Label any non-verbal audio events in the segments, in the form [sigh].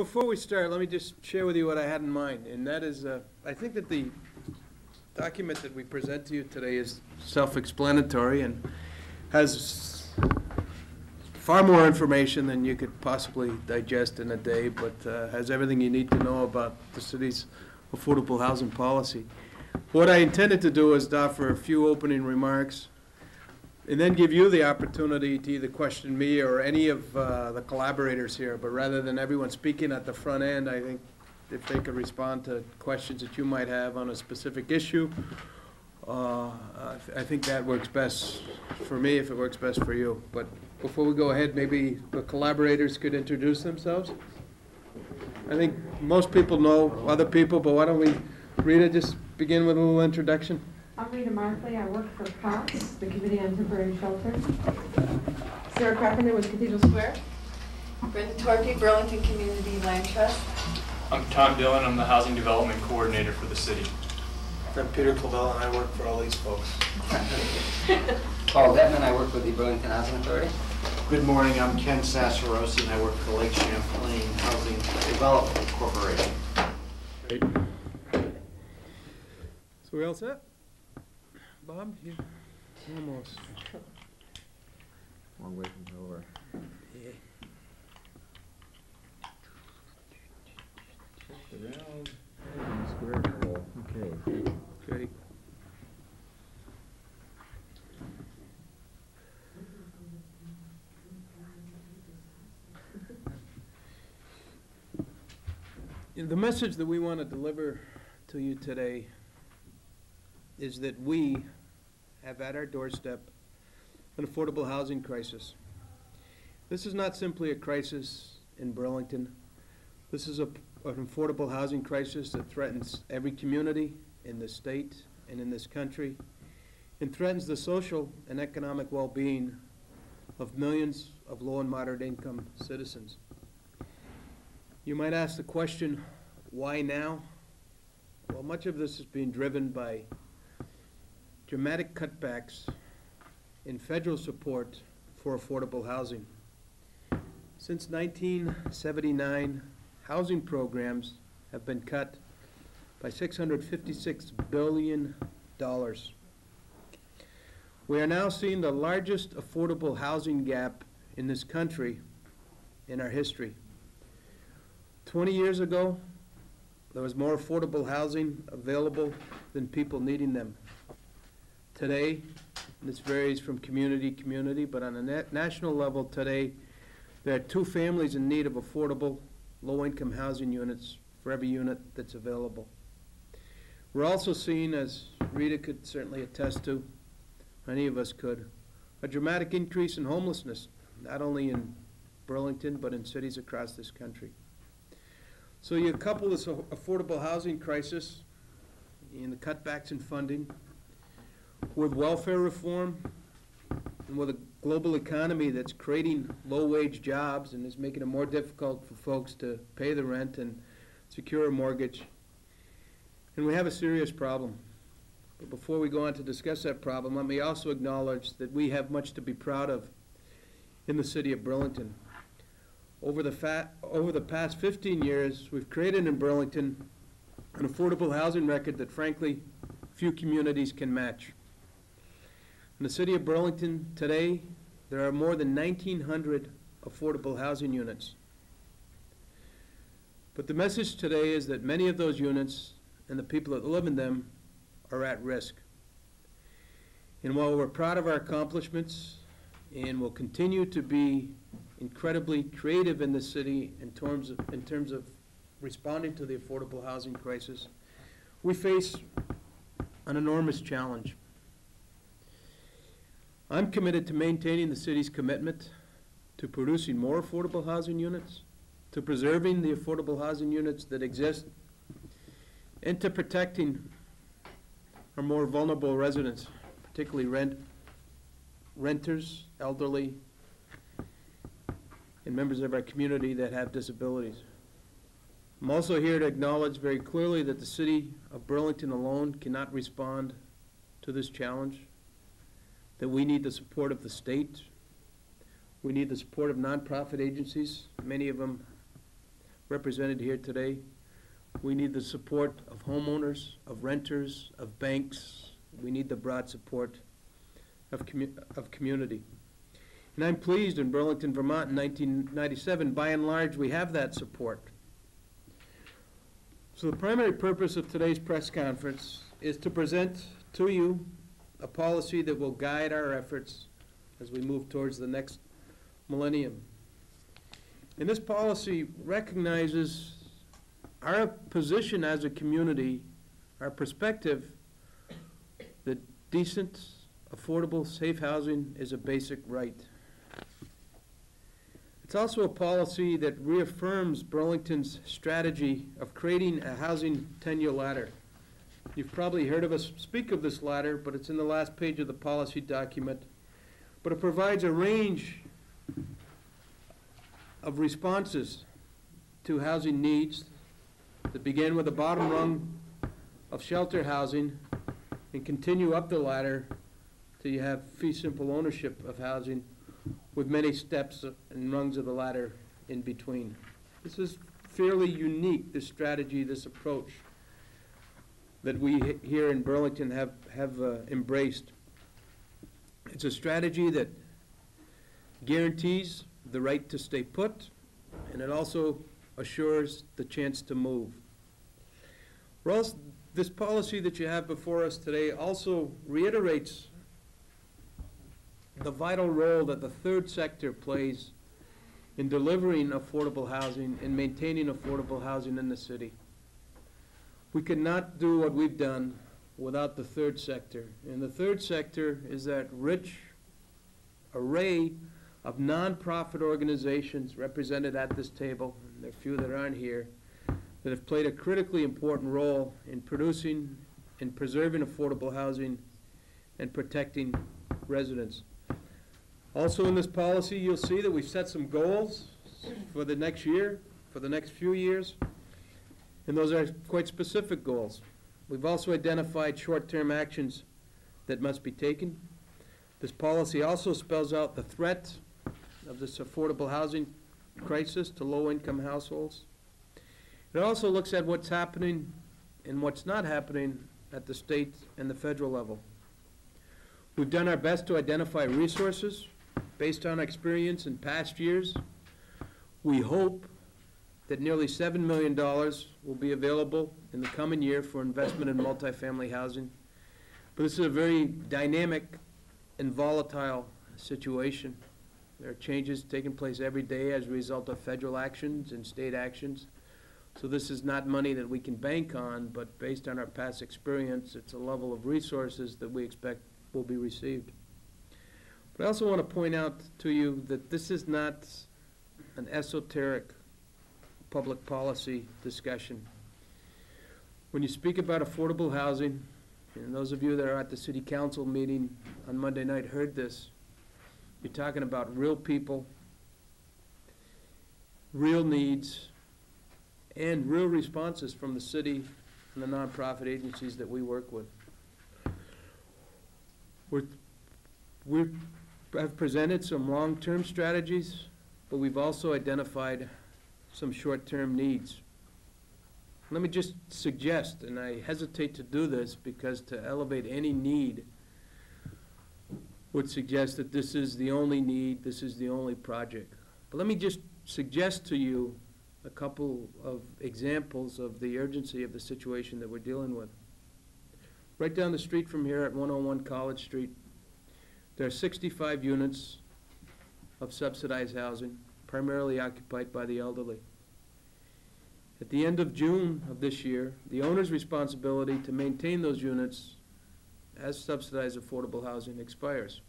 before we start, let me just share with you what I had in mind, and that is, uh, I think that the document that we present to you today is self-explanatory and has far more information than you could possibly digest in a day, but uh, has everything you need to know about the city's affordable housing policy. What I intended to do is to offer a few opening remarks, and then give you the opportunity to either question me or any of uh, the collaborators here, but rather than everyone speaking at the front end, I think if they could respond to questions that you might have on a specific issue, uh, I th- I think that works best for me, if it works best for you. But before we go ahead, maybe the collaborators could introduce themselves? I think most people know other people, but why don't we, Rita, just begin with a little introduction? I'm Rita Markley, I work for COTS, the Committee on Temporary Shelter. Sarah Carpenter with Cathedral Square. Brenda Torpy, Burlington Community Land Trust. I'm Tom Dillon, I'm the Housing Development Coordinator for the city. I'm Peter Clavelle, and I work for all these folks. [laughs] Paul Dettman, I work with the Burlington Housing Authority. Good morning, I'm Ken Sassarosi, and I work for Lake Champlain Housing Development Corporation. Great. So we all set? Bob, you, almost. Long way from over. Around, square hole, okay. Great. The message that we want to deliver to you today is that we have at our doorstep an affordable housing crisis. This is not simply a crisis in Burlington. This is a, an affordable housing crisis that threatens every community in the state and in this country, and threatens the social and economic well-being of millions of low and moderate income citizens. You might ask the question, why now? Well, much of this is being driven by dramatic cutbacks in federal support for affordable housing. Since 1979, housing programs have been cut by $656 billion. We are now seeing the largest affordable housing gap in this country in our history. 20 years ago, there was more affordable housing available than people needing them. Today, and this varies from community to community, but on a na- national level today, there are two families in need of affordable, low-income housing units for every unit that's available. We're also seeing, as Rita could certainly attest to, any of us could, a dramatic increase in homelessness, not only in Burlington, but in cities across this country. So you couple this affordable housing crisis and the cutbacks in funding with welfare reform and with a global economy that's creating low-wage jobs and is making it more difficult for folks to pay the rent and secure a mortgage. And we have a serious problem. But before we go on to discuss that problem, let me also acknowledge that we have much to be proud of in the city of Burlington. Over the over the past 15 years, we've created in Burlington an affordable housing record that frankly few communities can match. In the city of Burlington today, there are more than 1,900 affordable housing units. But the message today is that many of those units and the people that live in them are at risk. And while we're proud of our accomplishments and will continue to be incredibly creative in the city in terms of, in terms of responding to the affordable housing crisis, we face an enormous challenge. I'm committed to maintaining the city's commitment to producing more affordable housing units, to preserving the affordable housing units that exist, and to protecting our more vulnerable residents, particularly rent, renters, elderly, and members of our community that have disabilities. I'm also here to acknowledge very clearly that the city of Burlington alone cannot respond to this challenge, that we need the support of the state, we need the support of nonprofit agencies, many of them represented here today. We need the support of homeowners, of renters, of banks. We need the broad support of commu- of community. And I'm pleased in Burlington, Vermont in 1997, by and large, we have that support. So the primary purpose of today's press conference is to present to you a policy that will guide our efforts as we move towards the next millennium. And this policy recognizes our position as a community, our perspective, that decent, affordable, safe housing is a basic right. It's also a policy that reaffirms Burlington's strategy of creating a housing tenure ladder. You've probably heard of us speak of this ladder, but it's in the last page of the policy document. But it provides a range of responses to housing needs that begin with the bottom rung of shelter housing and continue up the ladder till you have fee simple ownership of housing with many steps and rungs of the ladder in between. This is fairly unique, this strategy, this approach that we here in Burlington have, have uh, embraced. It's a strategy that guarantees the right to stay put, and it also assures the chance to move. Ross, this policy that you have before us today also reiterates the vital role that the third sector plays in delivering affordable housing and maintaining affordable housing in the city. We could not do what we've done without the third sector. And the third sector is that rich array of nonprofit organizations represented at this table, and there are few that aren't here, that have played a critically important role in producing and preserving affordable housing and protecting residents. Also in this policy, you'll see that we've set some goals for the next year, for the next few years, and those are quite specific goals. We've also identified short-term actions that must be taken. This policy also spells out the threat of this affordable housing crisis to low-income households. It also looks at what's happening and what's not happening at the state and the federal level. We've done our best to identify resources based on experience in past years. We hope that nearly $7 million will be available in the coming year for investment in multifamily housing. But this is a very dynamic and volatile situation. There are changes taking place every day as a result of federal actions and state actions. So this is not money that we can bank on, but based on our past experience, it's a level of resources that we expect will be received. But I also want to point out to you that this is not an esoteric public policy discussion. When you speak about affordable housing, and those of you that are at the city council meeting on Monday night heard this, you're talking about real people, real needs, and real responses from the city and the nonprofit agencies that we work with. We're, we have presented some long-term strategies, but we've also identified some short-term needs. Let me just suggest, and I hesitate to do this because to elevate any need would suggest that this is the only need, this is the only project. But let me just suggest to you a couple of examples of the urgency of the situation that we're dealing with. Right down the street from here at 101 College Street, there are 65 units of subsidized housing, primarily occupied by the elderly. At the end of June of this year, the owner's responsibility to maintain those units as subsidized affordable housing expires.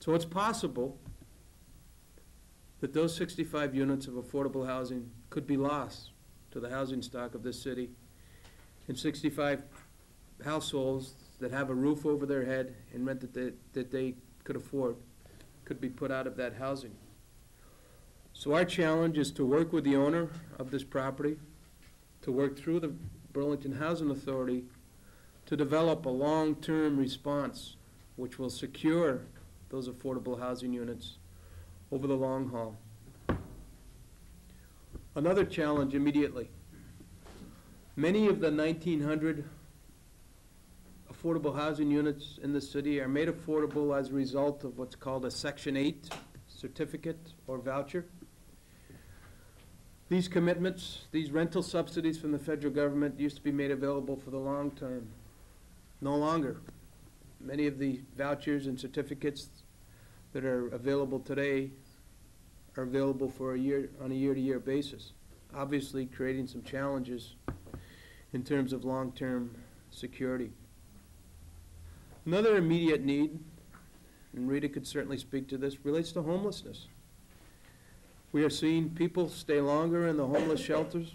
So it's possible that those 65 units of affordable housing could be lost to the housing stock of this city, and 65 households that have a roof over their head and rent that they, that they could afford could be put out of that housing. So our challenge is to work with the owner of this property, to work through the Burlington Housing Authority to develop a long-term response which will secure those affordable housing units over the long haul. Another challenge immediately. Many of the 1,900 affordable housing units in the city are made affordable as a result of what's called a Section 8 certificate or voucher. These commitments, these rental subsidies from the federal government used to be made available for the long term. No longer. Many of the vouchers and certificates that are available today are available for a year, on a year-to-year basis. Obviously, creating some challenges in terms of long-term security. Another immediate need, and Rita could certainly speak to this, relates to homelessness. We are seeing people stay longer in the homeless shelters.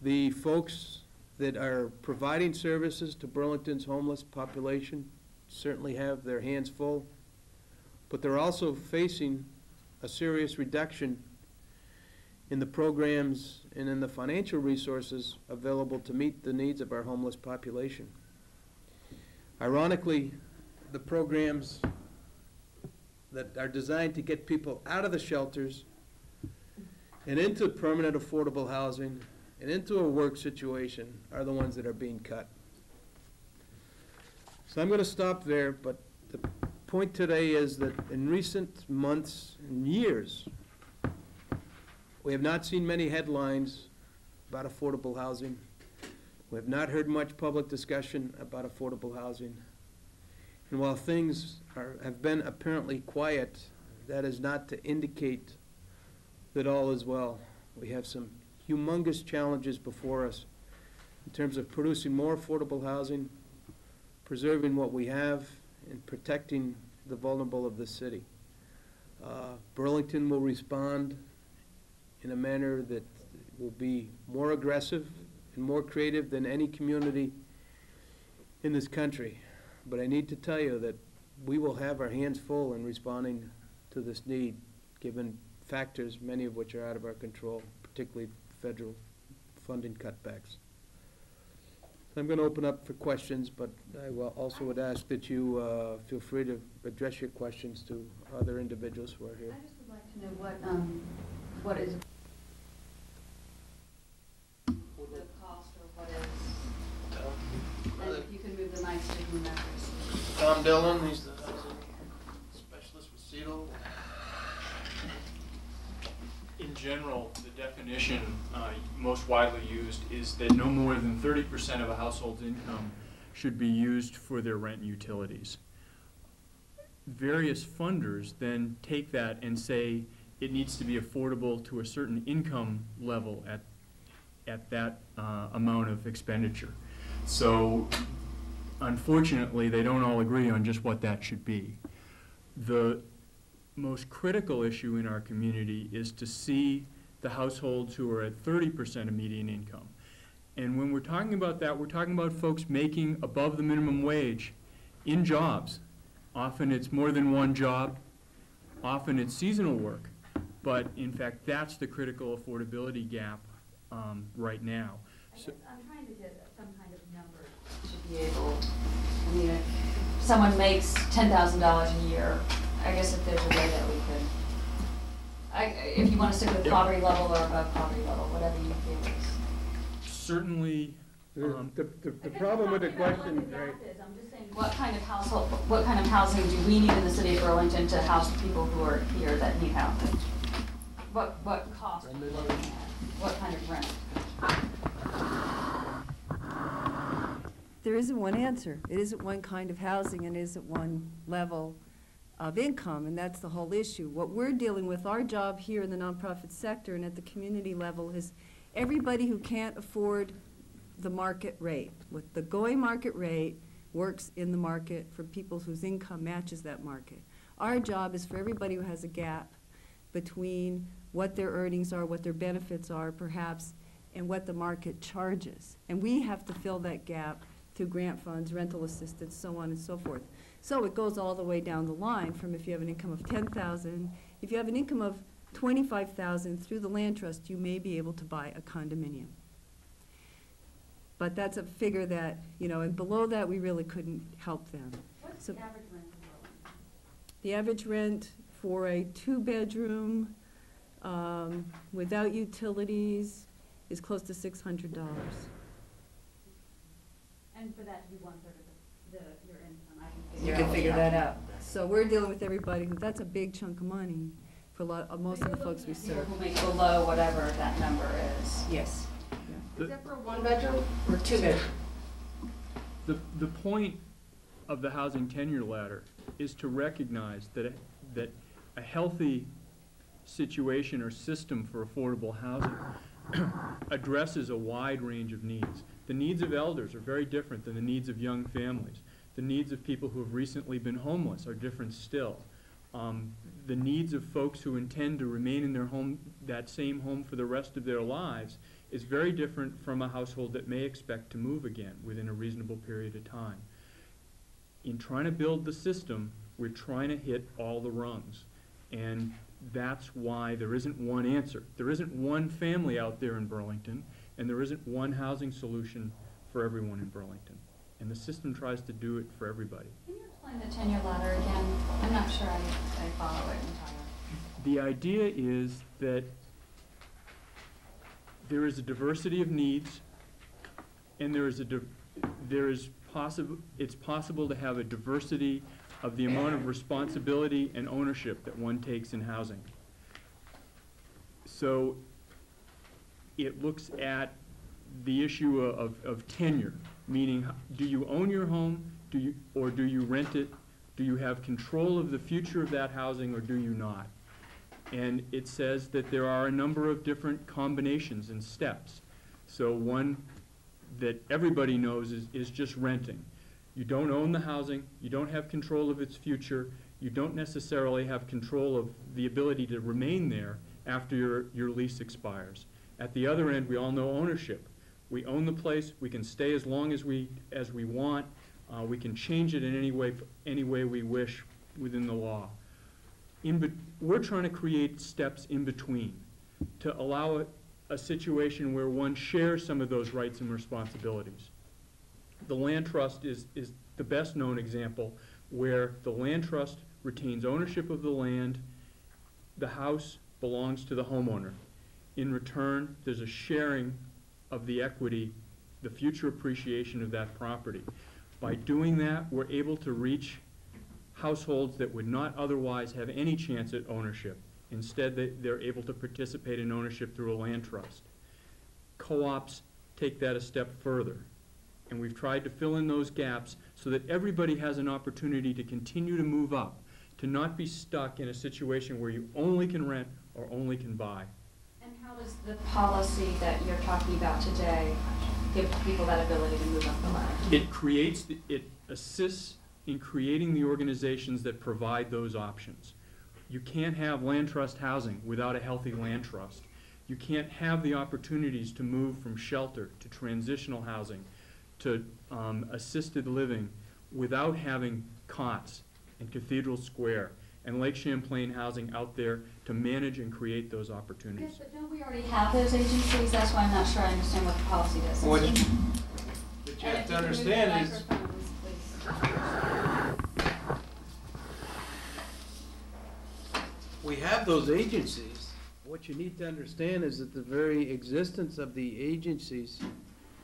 The folks that are providing services to Burlington's homeless population certainly have their hands full, but they're also facing a serious reduction in the programs and in the financial resources available to meet the needs of our homeless population. Ironically, the programs that are designed to get people out of the shelters and into permanent affordable housing and into a work situation are the ones that are being cut. So I'm going to stop there, but the point today is that in recent months and years, we have not seen many headlines about affordable housing. We have not heard much public discussion about affordable housing. And while things are, have been apparently quiet, that is not to indicate that all is well. We have some humongous challenges before us in terms of producing more affordable housing, preserving what we have, and protecting the vulnerable of the city. Uh, Burlington will respond in a manner that will be more aggressive and more creative than any community in this country. But I need to tell you that we will have our hands full in responding to this need, given factors, many of which are out of our control, particularly federal funding cutbacks. I'm going to open up for questions, but I also would ask that you uh, feel free to address your questions to other individuals who are here. I just would like to know what, um, what is the cost or what is, and if you can move the mics to whomever. Tom Dillon, he's the specialist with CEDO. In general, the definition uh, most widely used is that no more than thirty percent of a household's income should be used for their rent and utilities. Various funders then take that and say it needs to be affordable to a certain income level at, at that uh, amount of expenditure. So unfortunately, they don't all agree on just what that should be. The most critical issue in our community is to see the households who are at thirty percent of median income. And when we're talking about that, we're talking about folks making above the minimum wage in jobs. Often it's more than one job, often it's seasonal work, but in fact, that's the critical affordability gap um, right now. So- I'm trying to get some kind of number to be able, I mean, if someone makes ten thousand dollars a year, I guess if there's a way that we could, I, if you wanna stick with Yep. poverty level or above poverty level, whatever you feel is. Certainly, um, The, the, the problem with the question, right, I'm just saying, what kind of household, what kind of housing do we need in the city of Burlington to house the people who are here that need housing? What, what cost are we looking at? What kind of rent? Isn't one answer. It isn't one kind of housing and isn't one level of income, and that's the whole issue. What we're dealing with, our job here in the nonprofit sector and at the community level is everybody who can't afford the market rate. With the going market rate works in the market for people whose income matches that market. Our job is for everybody who has a gap between what their earnings are, what their benefits are perhaps, and what the market charges. And we have to fill that gap through grant funds, rental assistance, so on and so forth. So it goes all the way down the line from if you have an income of ten thousand, if you have an income of twenty-five thousand through the land trust, you may be able to buy a condominium. But that's a figure that, you know, and below that, we really couldn't help them. What's So- the average rent? The average rent for a two-bedroom, um, without utilities, is close to six hundred dollars. And for that to be one-third of the, the, your income, I can You figure out. can figure that out. So we're dealing with everybody, who- that's a big chunk of money for a lot, uh, most of the folks we is. People serve. who make below whatever that number is. Yes. Is that for a one-bedroom or two-bedroom? The, the point of the housing tenure ladder is to recognize that, a- that a healthy situation or system for affordable housing [clears throat] addresses a wide range of needs. The needs of elders are very different than the needs of young families. The needs of people who have recently been homeless are different still. Um, the needs of folks who intend to remain in their home, that same home for the rest of their lives, is very different from a household that may expect to move again within a reasonable period of time. In trying to build the system, we're trying to hit all the rungs. And that's why there isn't one answer. There isn't one family out there in Burlington, and there isn't one housing solution for everyone in Burlington. And the system tries to do it for everybody. Can you explain the tenure ladder again? I'm not sure I, I follow it entirely. The idea is that there is a diversity of needs, and there is a, there is possible, it's possible to have a diversity of the amount of responsibility and ownership that one takes in housing. So it looks at the issue of, of tenure, meaning, do you own your home, do you, or do you rent it? Do you have control of the future of that housing, or do you not? And it says that there are a number of different combinations and steps. So one that everybody knows is, is just renting. You don't own the housing, you don't have control of its future, you don't necessarily have control of the ability to remain there after your, your lease expires. At the other end, we all know ownership. We own the place, we can stay as long as we, as we want, uh, we can change it in any way, any way we wish within the law in, we're trying to create steps in between to allow a, a situation where one shares some of those rights and responsibilities. The land trust is, is the best-known example where the land trust retains ownership of the land, the house belongs to the homeowner. In return, there's a sharing of the equity, the future appreciation of that property. By doing that, we're able to reach households that would not otherwise have any chance at ownership. Instead, they, they're able to participate in ownership through a land trust. Co-ops take that a step further. And we've tried to fill in those gaps so that everybody has an opportunity to continue to move up, to not be stuck in a situation where you only can rent or only can buy. And how does the policy that you're talking about today give people that ability to move up the ladder? It creates, the- it assists in creating the organizations that provide those options. You can't have land trust housing without a healthy land trust. You can't have the opportunities to move from shelter to transitional housing to um, assisted living without having COTS and Cathedral Square and Lake Champlain Housing out there to manage and create those Yes, opportunities. but don't we already have those agencies? That's why I'm not sure I understand what the policy does. What And you if have to can move the understand is, we have those agencies. What you need to understand is that the very existence of the agencies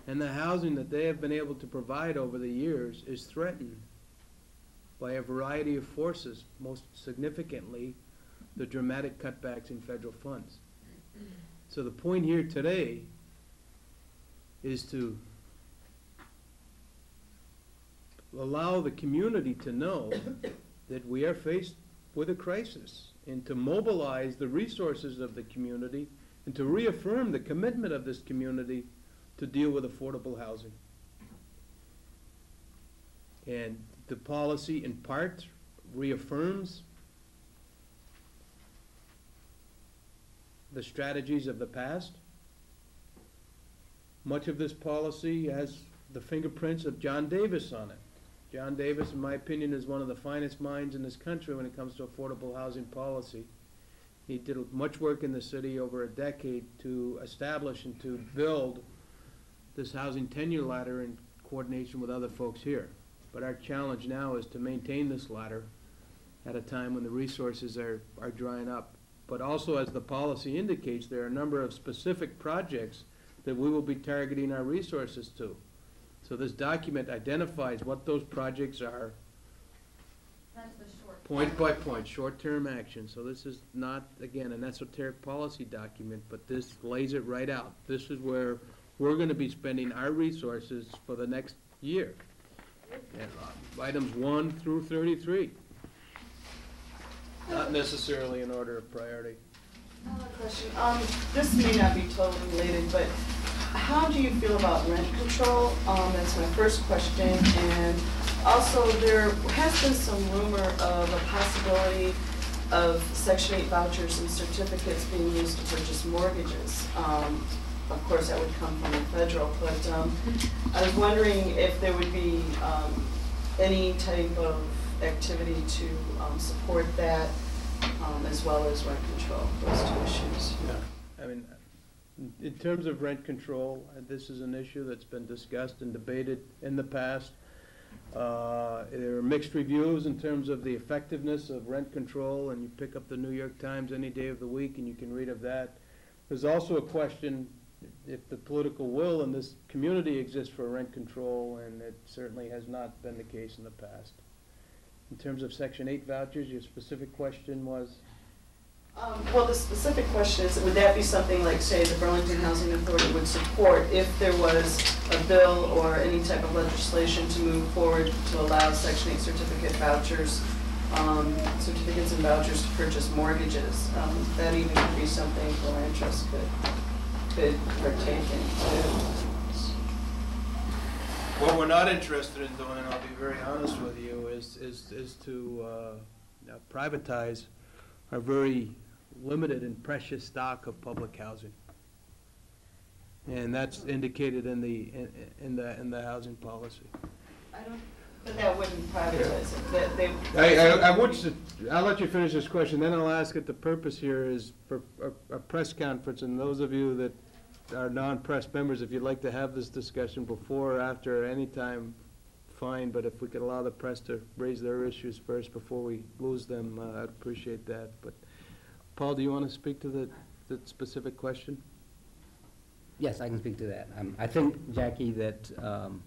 and the housing that they have been able to provide over the years is threatened by a variety of forces, most significantly, the dramatic cutbacks in federal funds. So the point here today is to allow the community to know that we are faced with a crisis and to mobilize the resources of the community and to reaffirm the commitment of this community to deal with affordable housing. And the policy in part reaffirms the strategies of the past. Much of this policy has the fingerprints of John Davis on it. John Davis, in my opinion, is one of the finest minds in this country when it comes to affordable housing policy. He did much work in the city over a decade to establish and to build this housing tenure ladder in coordination with other folks here. But our challenge now is to maintain this ladder at a time when the resources are, are drying up. But also, as the policy indicates, there are a number of specific projects that we will be targeting our resources to. So this document identifies what those projects are, That's the short. point by point, short-term action. So this is not, again, an esoteric policy document, but this lays it right out. This is where we're gonna be spending our resources for the next year. And, Items one through thirty-three. Not necessarily in order of priority. Another question, um, this may not be totally related, but how do you feel about rent control? Um, that's my first question, and also there has been some rumor of a possibility of section eight vouchers and certificates being used to purchase mortgages. Um, of course, that would come from the federal, but, um, I was wondering if there would be, um, any type of activity to, um, support that, um, as well as rent control, those two issues. Yeah. I mean, in terms of rent control, uh, this is an issue that's been discussed and debated in the past. Uh, There are mixed reviews in terms of the effectiveness of rent control, and you pick up the New York Times any day of the week and you can read of that. There's also a question if the political will in this community exists for rent control, and it certainly has not been the case in the past. In terms of Section 8 vouchers, your specific question was? Um, well, the specific question is, would that be something like, say, the Burlington Housing Authority would support if there was a bill or any type of legislation to move forward to allow Section eight certificate vouchers, um, certificates and vouchers to purchase mortgages? Um, that even could be something our interest could, could partake in too. What we're not interested in doing, and I'll be very honest with you, is, is, is to uh, privatize our very limited and precious stock of public housing. And that's indicated in the, in- in the, in the housing policy. I don't, but that wouldn't privatize it, that they. I, I, I would, su- I'll let you finish this question, then I'll ask it, the purpose here is for a, a press conference, and those of you that are non-press members, if you'd like to have this discussion before or after, any time, fine, but if we could allow the press to raise their issues first before we lose them, uh, I'd appreciate that, but, Paul, do you want to speak to the, the specific question? Yes, I can speak to that. Um, I think, Jackie, that um,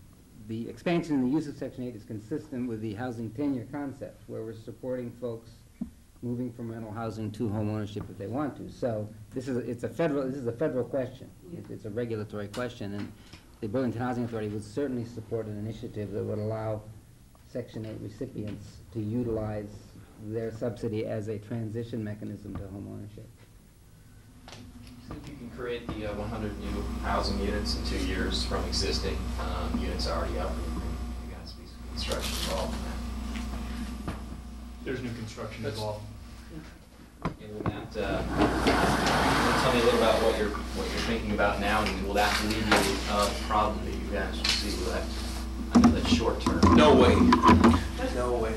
the expansion in the use of Section 8 is consistent with the housing tenure concept, where we're supporting folks moving from rental housing to home ownership if they want to. So this is, it's a federal, this is a federal question. It- It's a regulatory question, and the Burlington Housing Authority would certainly support an initiative that would allow Section 8 recipients to utilize their subsidy as a transition mechanism to home ownership. See if you can create the uh, 100 new housing units in two years from existing um, units already up. There has to be some construction involved in that. There's new construction involved. And will that, uh, tell me a little about what you're, what you're thinking about now, and will that alleviate uh, the problem that you guys will see with that, I know that's short term? No way. No way.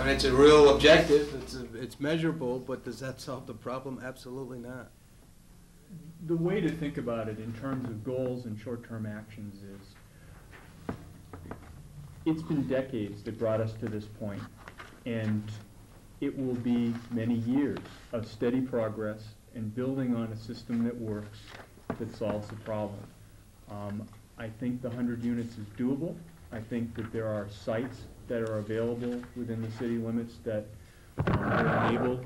I mean, it's a real objective, it's, a- it's measurable, but does that solve the problem? Absolutely not. The way to think about it in terms of goals and short-term actions is, it's been decades that brought us to this point, and it will be many years of steady progress and building on a system that works, that solves the problem. Um, I think the hundred units is doable. I think that there are sites that are available within the city limits that um, will enable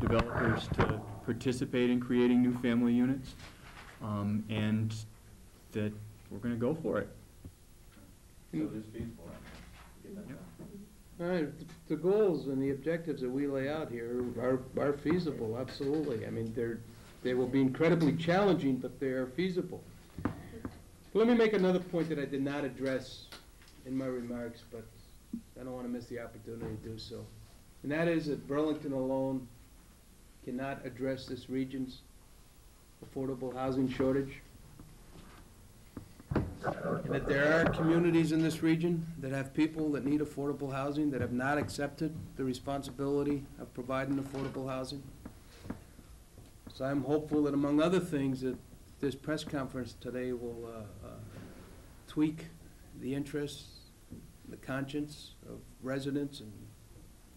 developers to participate in creating new family units, um, and that we're gonna go for it. All right, the goals and the objectives that we lay out here are, are feasible, absolutely. I mean, they're, they will be incredibly challenging, but they are feasible. Let me make another point that I did not address in my remarks, but I don't want to miss the opportunity to do so. And that is that Burlington alone cannot address this region's affordable housing shortage. And that there are communities in this region that have people that need affordable housing that have not accepted the responsibility of providing affordable housing. So I'm hopeful that among other things, that this press conference today will uh, uh, tweak the interests, the conscience of residents and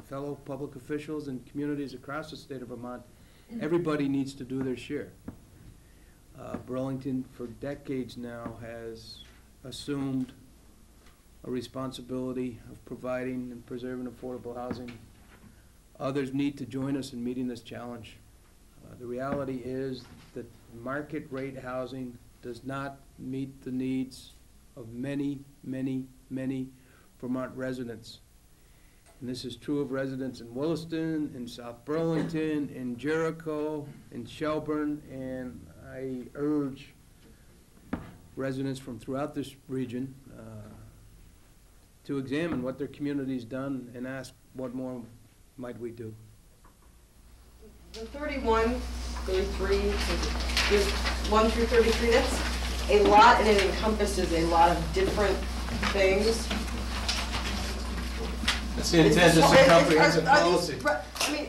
fellow public officials and communities across the state of Vermont, everybody needs to do their share. Uh, Burlington, for decades now, has assumed a responsibility of providing and preserving affordable housing. Others need to join us in meeting this challenge. Uh, The reality is that market rate housing does not meet the needs of many, many, many Vermont residents. And this is true of residents in Williston, in South Burlington, in Jericho, in Shelburne, and I urge residents from throughout this region uh, to examine what their community's done and ask what more might we do. The 31, 33, there's 1 through 33, that's a lot, and it encompasses a lot of different things. That's the intent, it's a comprehensive Are- are these policy. I mean,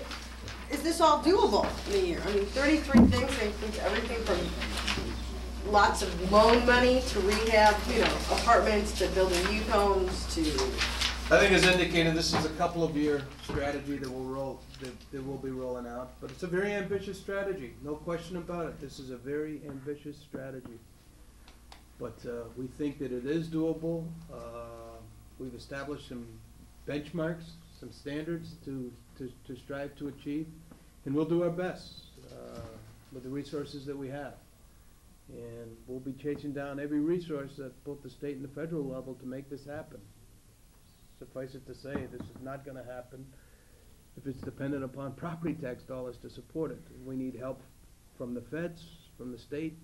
is this all doable in a year? I mean, 33 things, they include everything from lots of loan money to rehab, you know, apartments, to building new homes, to, I think as indicated, this is a couple of year strategy that will roll, that, that will be rolling out, but it's a very ambitious strategy, no question about it. This is a very ambitious strategy. But, uh, we think that it is doable. Uh, we've established some benchmarks, some standards to, to, to strive to achieve, and we'll do our best, uh, with the resources that we have. And we'll be chasing down every resource at both the state and the federal level to make this happen suffice it to say, this is not gonna happen if it's dependent upon property tax dollars to support it. We need help from the feds, from the state,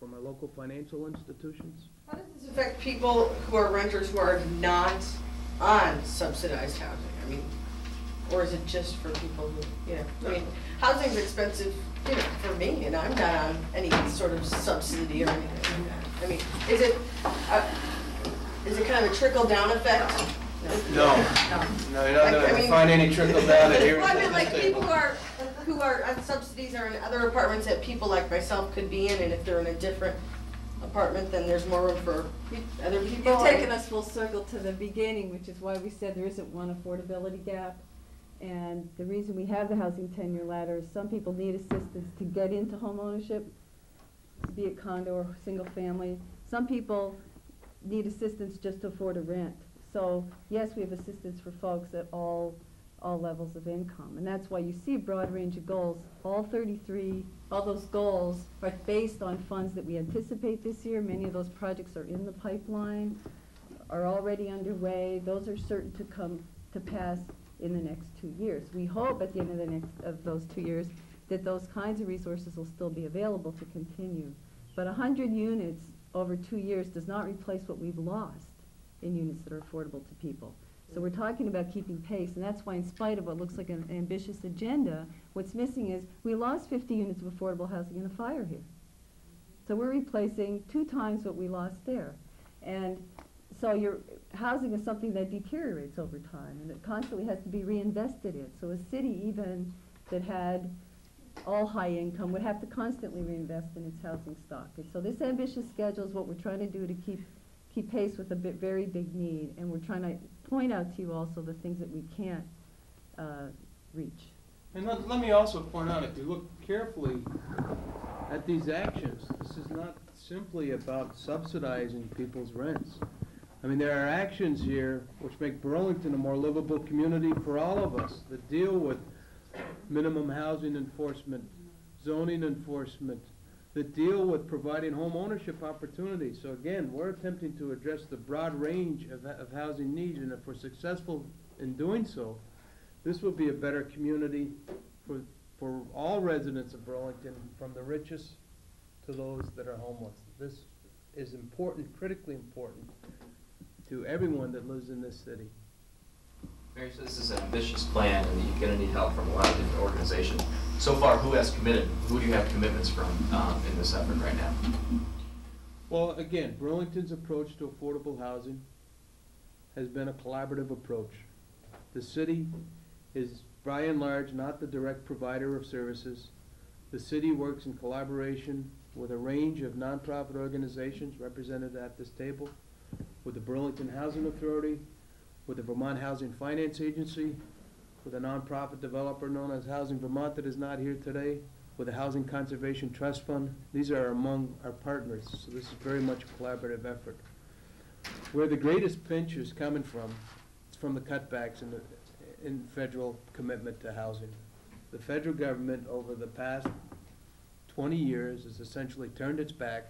from our local financial institutions. how does this affect people who are renters who are not on subsidized housing? I mean, or is it just for people who, you know, I mean, housing's expensive, you know, for me, and I'm not on any sort of subsidy or anything like that. I mean, is it, uh, is it kind of a trickle-down effect? No, no, you're not I- I gonna mean- find any trickle down at here. [laughs] Well, I mean, like, people who are, who are on subsidies are in other apartments that people like myself could be in, and if they're in a different apartment, then there's more room for other people. You've taken us full circle to the beginning, which is why we said there isn't one affordability gap. And the reason we have the housing tenure ladder is some people need assistance to get into homeownership, be it condo or single family. Some people need assistance just to afford a rent. So, yes, we have assistance for folks at all, all levels of income. And that's why you see a broad range of goals. All thirty-three, all those goals are based on funds that we anticipate this year. Many of those projects are in the pipeline, are already underway. Those are certain to come to pass in the next two years. We hope at the end of the next, of those two years, that those kinds of resources will still be available to continue. But a hundred units over two years does not replace what we've lost in units that are affordable to people. So we're talking about keeping pace, and that's why in spite of what looks like an ambitious agenda, what's missing is, we lost fifty units of affordable housing in a fire here. So we're replacing two times what we lost there. And so your, housing is something that deteriorates over time, and it constantly has to be reinvested in. So a city even that had all high income would have to constantly reinvest in its housing stock. And so this ambitious schedule is what we're trying to do to keep, keep pace with a bit, very big need. And we're trying to point out to you also the things that we can't, uh, reach. And let, let me also point out, if you look carefully at these actions, this is not simply about subsidizing people's rents. I mean, there are actions here which make Burlington a more livable community for all of us, that deal with minimum housing enforcement, zoning enforcement, that deal with providing home ownership opportunities. So again, we're attempting to address the broad range of, of housing needs, and if we're successful in doing so, this will be a better community for, for all residents of Burlington, from the richest to those that are homeless. This is important, critically important to everyone that lives in this city. So this is an ambitious plan, and you're gonna need help from a lot of different organizations. So far, who has committed? Who do you have commitments from um, in this effort right now? Well, again, Burlington's approach to affordable housing has been a collaborative approach. The city is by and large not the direct provider of services. The city works in collaboration with a range of nonprofit organizations represented at this table, with the Burlington Housing Authority, with the Vermont Housing Finance Agency, with a nonprofit developer known as Housing Vermont that is not here today, with the Housing Conservation Trust Fund. These are among our partners, so this is very much a collaborative effort. Where the greatest pinch is coming from, it's from the cutbacks in the, in federal commitment to housing. The federal government, over the past twenty years, has essentially turned its back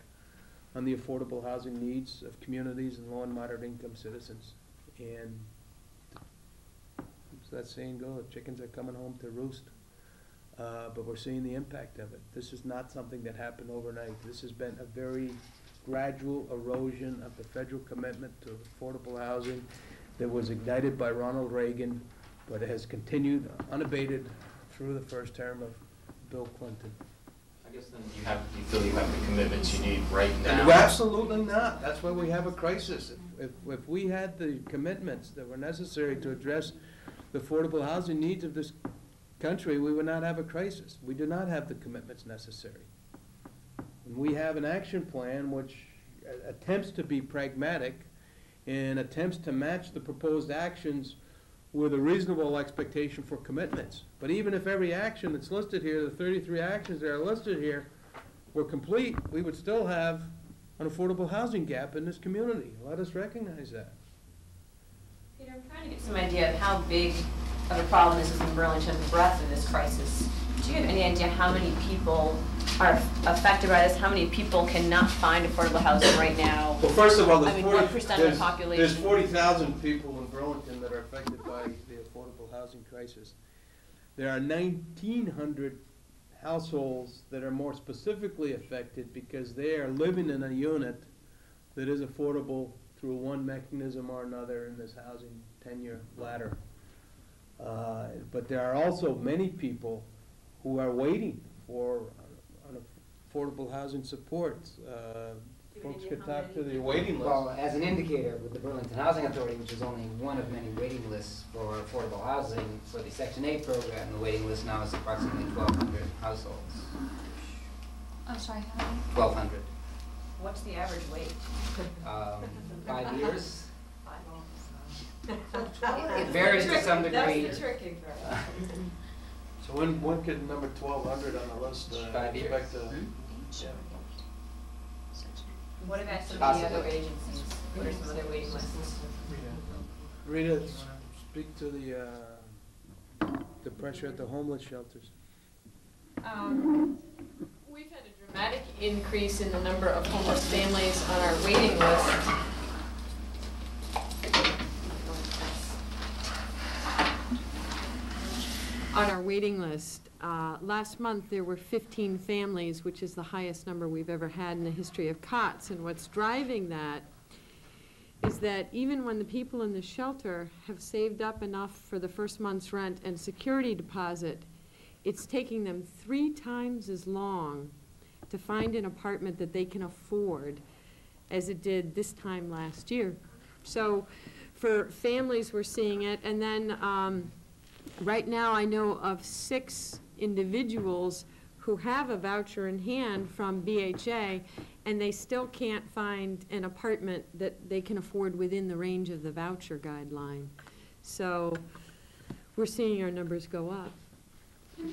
on the affordable housing needs of communities and low and moderate income citizens. And that saying goes, chickens are coming home to roost. Uh, but we're seeing the impact of it. This is not something that happened overnight. This has been a very gradual erosion of the federal commitment to affordable housing that was ignited by Ronald Reagan, but has continued unabated through the first term of Bill Clinton. I guess then you have, you feel you have the commitments you need right now? No, Absolutely not. That's why we have a crisis. If, if, if we had the commitments that were necessary to address the affordable housing needs of this country, we would not have a crisis. We do not have the commitments necessary. And we have an action plan which attempts to be pragmatic and attempts to match the proposed actions with a reasonable expectation for commitments. But even if every action that's listed here, the thirty-three actions that are listed here, were complete, we would still have an affordable housing gap in this community. Let us recognize that. I'm trying to get some idea of how big of a problem this is in Burlington, the breadth of this crisis. Do you have any idea how many people are affected by this? How many people cannot find affordable housing right now? Well, first of all, I there's mean, forty. percent of the population? There's forty thousand people in Burlington that are affected by the affordable housing crisis. There are nineteen hundred households that are more specifically affected because they are living in a unit that is affordable through one mechanism or another in this housing tenure ladder. Uh, But there are also many people who are waiting for an affordable housing support. Uh, Folks could talk to the waiting list. Well, as an indicator, with the Burlington Housing Authority, which is only one of many waiting lists for affordable housing, for the Section 8 program, the waiting list now is approximately 1,200 households. I'm sorry, how many? 1,200. What's the average wait? Um, Five years? It It varies to some degree. That's the tricky part. [laughs] So when, when could number twelve hundred on the list, uh, Five years. expect to? Hmm? Yeah. What about some of the other Possibly. agencies? What are some other waiting lists? Rita, speak to the, uh, the pressure at the homeless shelters. Um, We've had a dramatic increase in the number of homeless families on our waiting list. On our waiting list. Uh, Last month, there were 15 families, which is the highest number we've ever had in the history of COTS. And what's driving that is that even when the people in the shelter have saved up enough for the first month's rent and security deposit, it's taking them three times as long to find an apartment that they can afford as it did this time last year. So for families, we're seeing it. And then, um, right now, I know of six individuals who have a voucher in hand from BHA, and they still can't find an apartment that they can afford within the range of the voucher guideline. So we're seeing our numbers go up.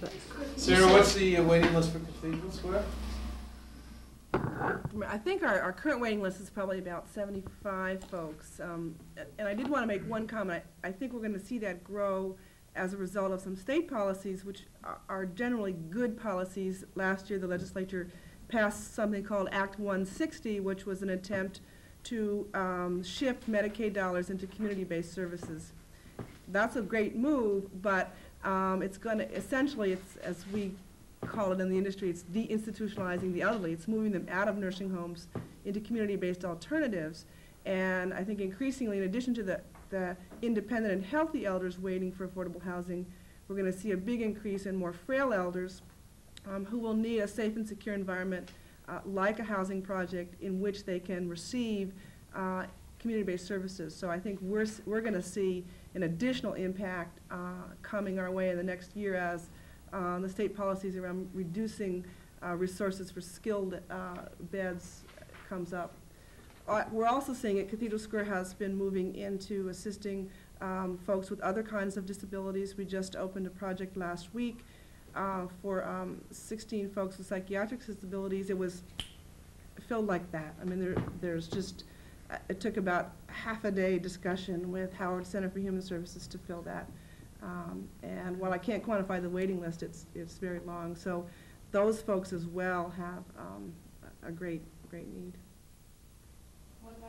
But- Sarah, what's the uh, waiting list for Cathedral Square? I think our, our current waiting list is probably about seventy-five folks. Um, and I did want to make one comment. I think we're going to see that grow as a result of some state policies, which are- generally good policies. Last year, the legislature passed something called Act one sixty, which was an attempt to, um, shift Medicaid dollars into community-based services. That's a great move, but, um, it's gonna, essentially, it's, as we call it in the industry, it's deinstitutionalizing the elderly. It's moving them out of nursing homes into community-based alternatives. And I think increasingly, in addition to the, the independent and healthy elders waiting for affordable housing, we're gonna see a big increase in more frail elders um, who will need a safe and secure environment, uh, like a housing project in which they can receive, uh, community-based services. So I think we're, we're gonna see an additional impact, uh, coming our way in the next year as, uh, the state policies around reducing, uh, resources for skilled, uh, beds comes up. Uh, We're also seeing it, Cathedral Square has been moving into assisting um, folks with other kinds of disabilities. We just opened a project last week uh, for um, 16 folks with psychiatric disabilities. It was filled like that. I mean, there, there's just, uh, it took about half a day discussion with Howard Center for Human Services to fill that. Um, And while I can't quantify the waiting list, it's, it's very long. So those folks as well have um, a a great, great need.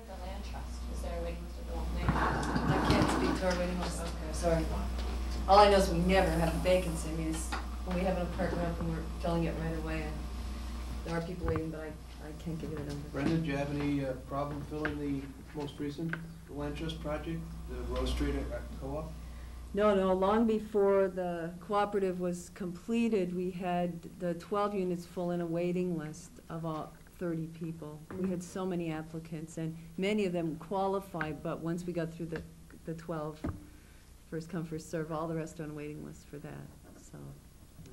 What about the land trust? Is there a waiting list at the land? I can't speak to our waiting list, Okay. sorry. All I know is we never have a vacancy, I mean, it's, when we have an apartment up and we're filling it right away, and there are people waiting, but I, I can't give you the number. Brenda, do you have any uh, problem filling the most recent land trust project, the Rose Street uh, Co-op? No, no, long before the cooperative was completed, we had the twelve units full in a waiting list of all thirty people. We had so many applicants, and many of them qualified, but once we got through the, the twelve, first come, first serve, all the rest are on a waiting list for that, so.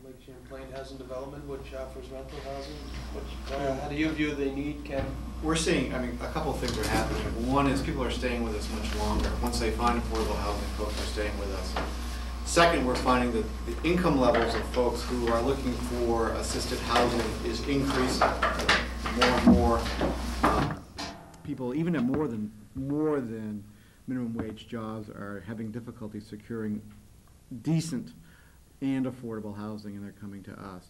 Lake Champlain Housing Development, which offers rental housing, which, uh, how do you view the need, Ken? We're seeing, I mean, a couple of things are happening. One is people are staying with us much longer. Once they find affordable housing, folks are staying with us. Second, we're finding that the income levels of folks who are looking for assisted housing is increasing more and more. um, people, even at more than, more than minimum wage jobs, are having difficulty securing decent and affordable housing, and they're coming to us.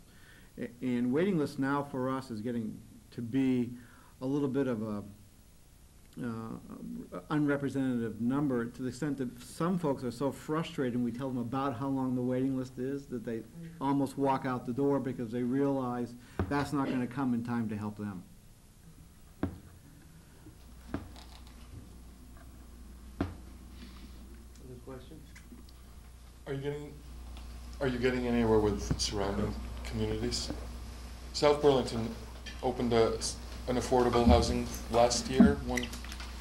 And waiting list now for us is getting to be a little bit of a uh, unrepresentative number, to the extent that some folks are so frustrated, and we tell them about how long the waiting list is, that they almost walk out the door because they realize that's not gonna come in time to help them. Other questions? Are you getting, are you getting anywhere with surrounding communities? South Burlington opened a, an affordable housing last year, one,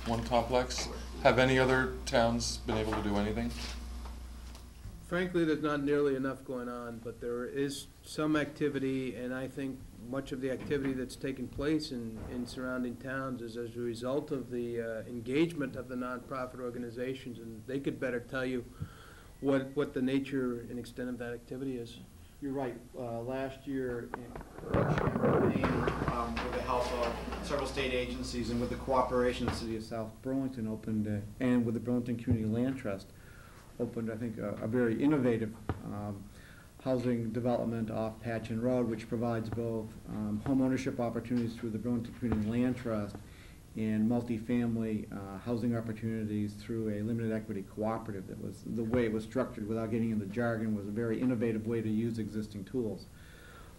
one complex. Have any other towns been able to do anything? Frankly, there's not nearly enough going on, but there is some activity, and I think much of the activity that's taken place in, in surrounding towns is as a result of the uh, engagement of the nonprofit organizations, and they could better tell you what, what the nature and extent of that activity is. You're right, uh, last year, Champlain, um, with the help of several state agencies and with the cooperation of the city of South Burlington opened, uh, and with the Burlington Community Land Trust, opened, I think, a, a very innovative, um, housing development off Patchen Road, which provides both, um, homeownership opportunities through the Burlington Community Land Trust and multifamily, uh, housing opportunities through a limited equity cooperative that was, the way it was structured, without getting into jargon, was a very innovative way to use existing tools.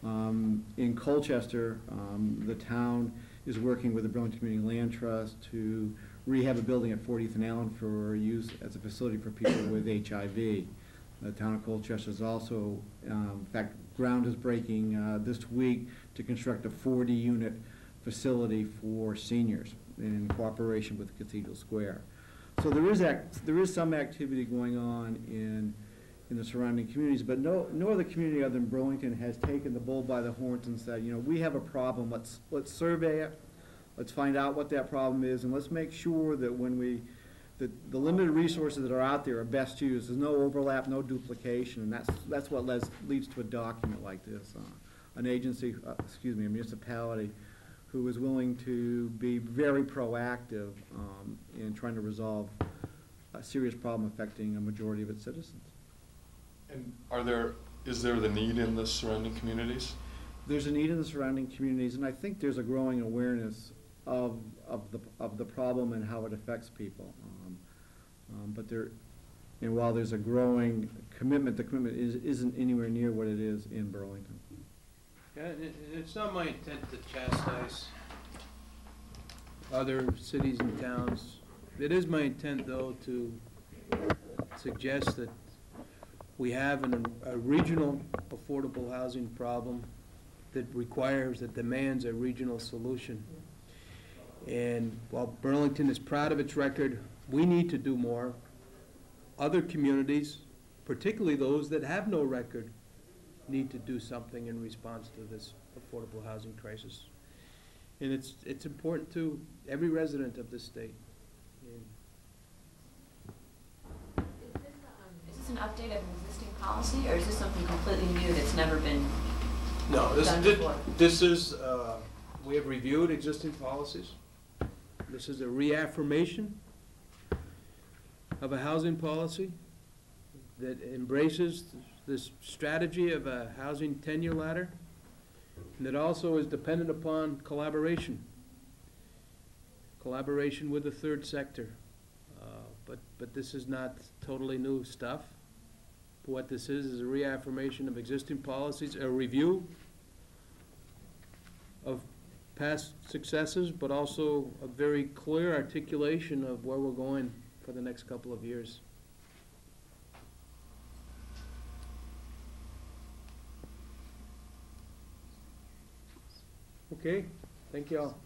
Um, In Colchester, um, the town is working with the Burlington Community Land Trust to rehab a building at Fort Ethan Allen for use as a facility for people [coughs] with HIV. The town of Colchester is also, um, in fact, ground is breaking uh, this week to construct a 40-unit facility for seniors in cooperation with Cathedral Square. So there is act, there is some activity going on in, in the surrounding communities, but no, no other community other than Burlington has taken the bull by the horns and said, you know, we have a problem, let's, let's survey it, let's find out what that problem is, and let's make sure that when we, that the limited resources that are out there are best used, there's no overlap, no duplication, and that's, that's what leads, leads to a document like this. Uh, An agency, uh, excuse me, a municipality who is willing to be very proactive um, in trying to resolve a serious problem affecting a majority of its citizens. And are there, is there the need in the surrounding communities? There's a need in the surrounding communities, and I think there's a growing awareness of, of the, of the problem and how it affects people. Um, um, But there, and while there's a growing commitment, the commitment is, isn't anywhere near what it is in Burlington. Yeah, it, it's not my intent to chastise other cities and towns. It is my intent, though, to suggest that we have an, a regional affordable housing problem that requires, that demands a regional solution. And while Burlington is proud of its record, we need to do more. Other communities, particularly those that have no record, need to do something in response to this affordable housing crisis. And it's, it's important to every resident of this state. And an update of an existing policy, or is this something completely new that's never been No, this, done thi- before? this is, uh, we have reviewed existing policies. This is a reaffirmation of a housing policy that embraces this strategy of a housing tenure ladder, and that also is dependent upon collaboration. Collaboration with the third sector. Uh, But, but this is not totally new stuff. What this is, is a reaffirmation of existing policies, a review of past successes, but also a very clear articulation of where we're going for the next couple of years. Okay, thank you all.